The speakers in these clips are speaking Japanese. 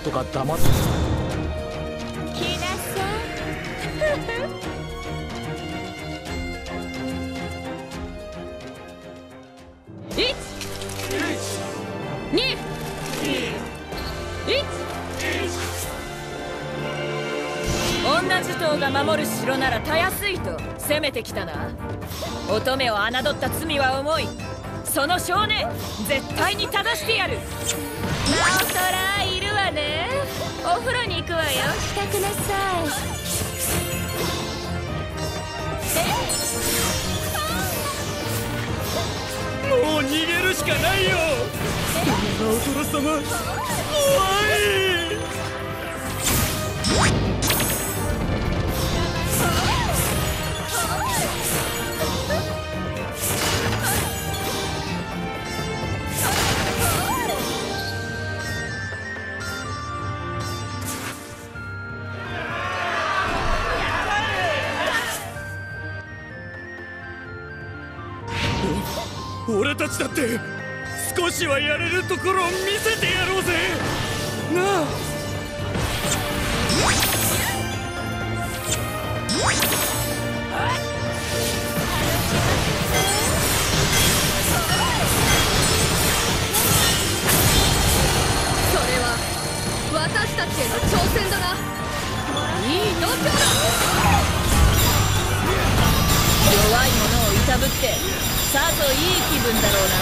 とか黙って。来なさい一二一女地頭が守る城ならたやすいと攻めてきたな乙女を侮った罪は重いその少年絶対に正してやる。なおそらいるわね。お風呂に行くわよ。支度なさい。もう逃げるしかないよ。直虎様怖いたちだって少しはやれるところを見せてやろうぜ。なあ。それは私たちへの挑戦だな。いい度胸だ。弱い者をいたぶってさぞいい気分だろうな。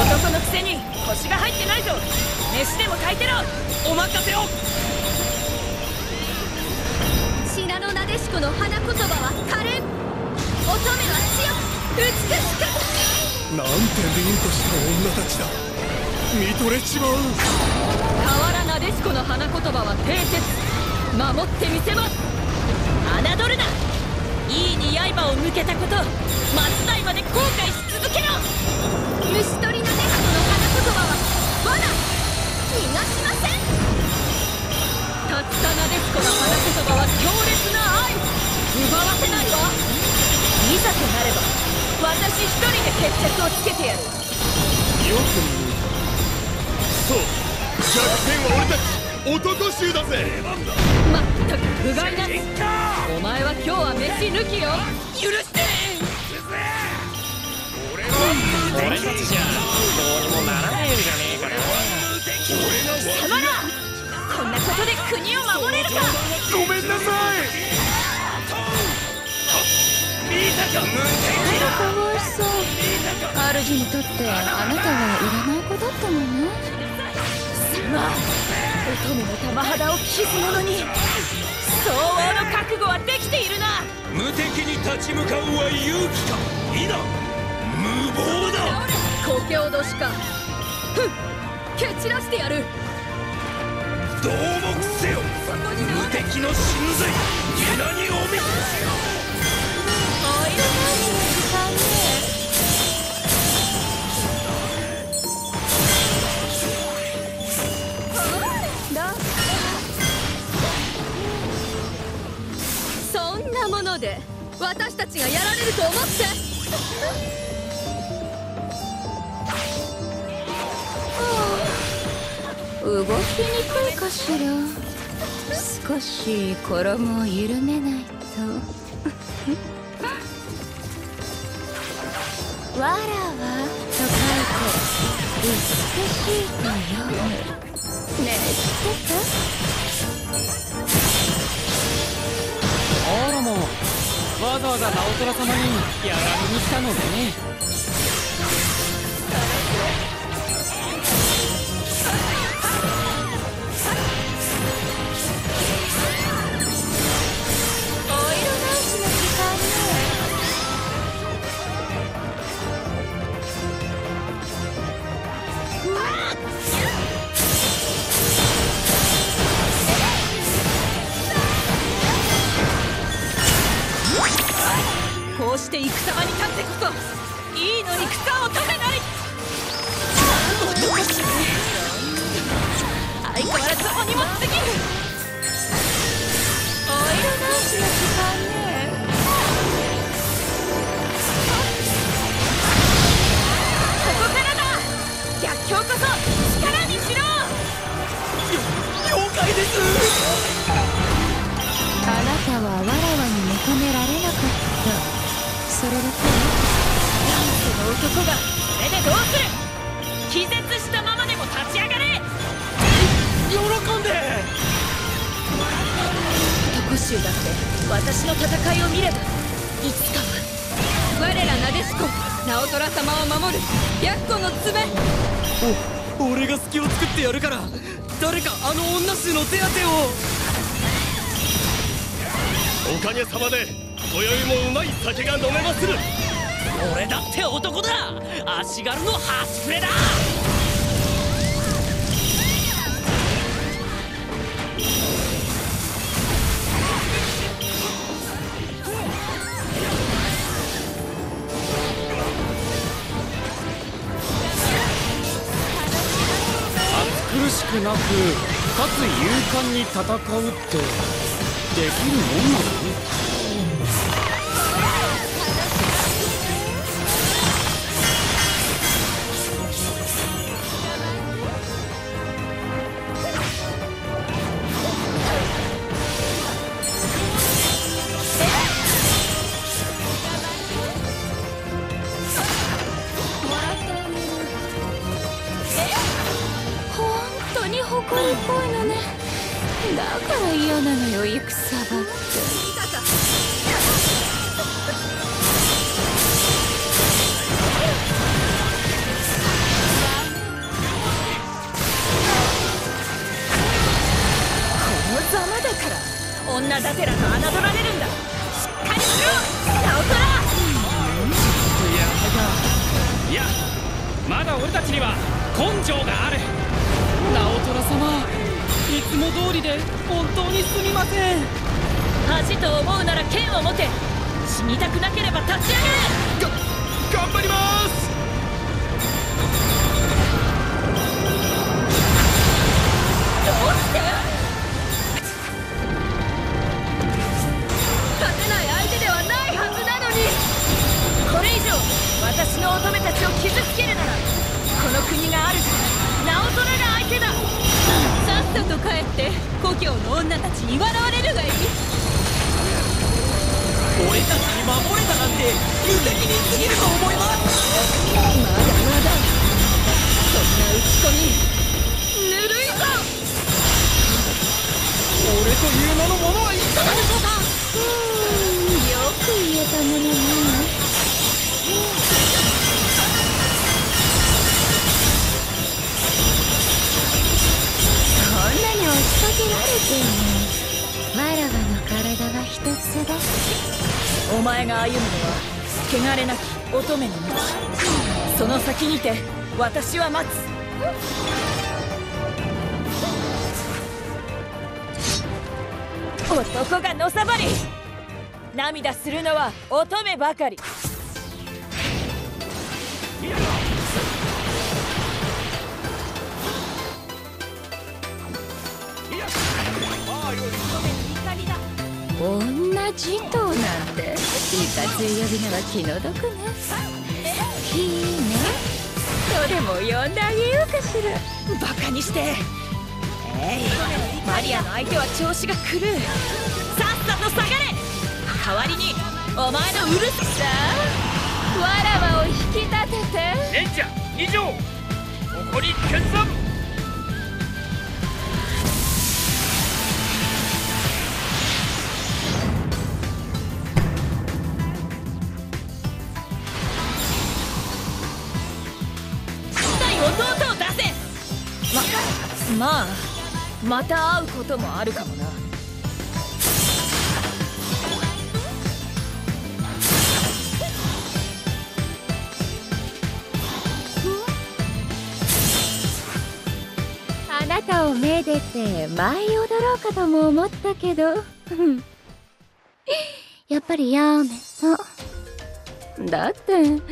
男のくせに腰が入ってないぞ。飯でも炊いてろ。お任せを。信濃なでしこの花言葉は可憐乙女は強く美しくなんて凛とした女たちだ見とれちまう河原なでしこの花言葉は定説守ってみせます侮るないいに刃を向けたこと末代まで後悔し続けろ虫取り男衆だぜ。まったく不甲斐なし。お前は今日は飯抜きよ。許して。俺たちじゃどうにもならないんじゃねえかよ。貴様ら。こんなことで国を守れるか。ごめんなさい。かわいそう。主にとってあなたはいらない子だったのねまあ乙女の玉肌を傷物に相応の覚悟はできているな。無敵に立ち向かうは勇気か。いな無謀だ。故郷どしか。ふん蹴散らしてやる。同目せよ。無敵の神髄。皆にお見せおいらないの時間ねで私たちがやられると思って。はあ動きにくいかしら。少し衣を緩めないと。わらわと書いて美しいと読むねえ。知ってあわざわざ直虎様にやられに来たのね。こういつかは。我らなでしこ直虎様を守る白虎の爪。お俺が隙を作ってやるから誰かあの女衆の手当てを。おかげさまで今宵もうまい酒が飲めまする。俺だって男だ。足軽の端くれだ苦しくなくかつ勇敢に戦うってできるもんなの？なのよ戦場。ってこのざまだから女だてらと侮られるんだ。しっかりしろ直虎いやいやまだ俺たちには根性がある。直虎様いつも通りで本当にすみません。恥と思うなら剣を持て。死にたくなければ立ち上がれ。頑張ります俺たちに守れたなんて無責任すぎると思いますまだまだそんな打ち込みぬるいぞ俺という名のものはいかがでしょうか？が歩むのは汚れなき乙女の道その先にて私は待つ。男がのさばり。涙するのは乙女ばかり。女児童なんて。いかつい呼び名は気の毒ね。いいね。どれも呼んであげようかしら。バカにして。えい。マリアの相手は調子が狂う。さっさと下がれ。代わりにお前のうるささ。わらわを引き立てて。レンジャー以上。ここに決断ままあまた会うこともあるかもな。あなたをめでて舞い踊ろうかとも思ったけど。う んやっぱりやめただって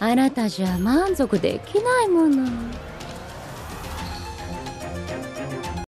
あなたじゃ満足できないもの